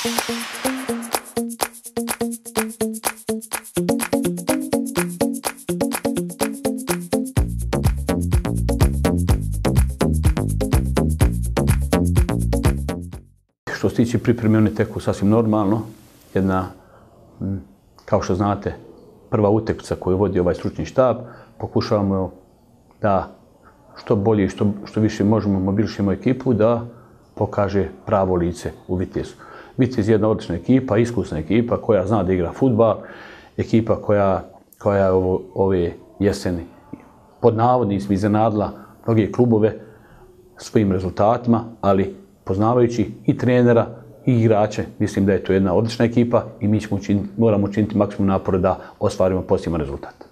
Što se tiče pripreme, one teku sasvim normalno. Jedna, kao što znate, prva utekca koju vodi ovaj stručni štab, pokušavamo da što bolje i što, što više možemo mobilišemo ekipu da pokaže pravo lice u Vitezu biti iz jedna odlična ekipa, iskusna ekipa koja zna da igra futbal, ekipa koja, koja je ovo, ove jeseni pod navodnicima iznenadila mnoge klubove svojim rezultatima, ali poznavajući i trenera i igrače, mislim da je to jedna odlična ekipa i mi ćemo učiniti, moramo učiniti maksimum napora da ostvarimo pozitivan rezultat.